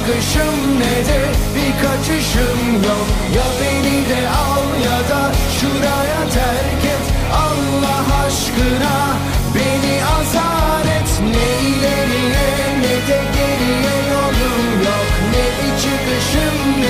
çıkışım ne de bir kaçışım yok. Ya beni de al ya da şuraya terk et. Allah aşkına beni azar et. Ne ileriye ne de geriye yolum yok. Ne bir çıkışım ne